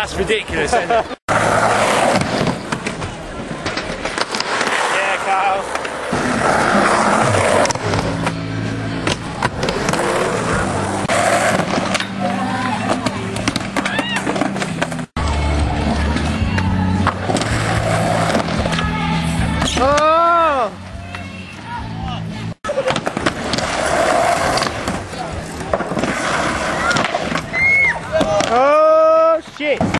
That's ridiculous, isn't it? yeah, Kyle. Oh! shit.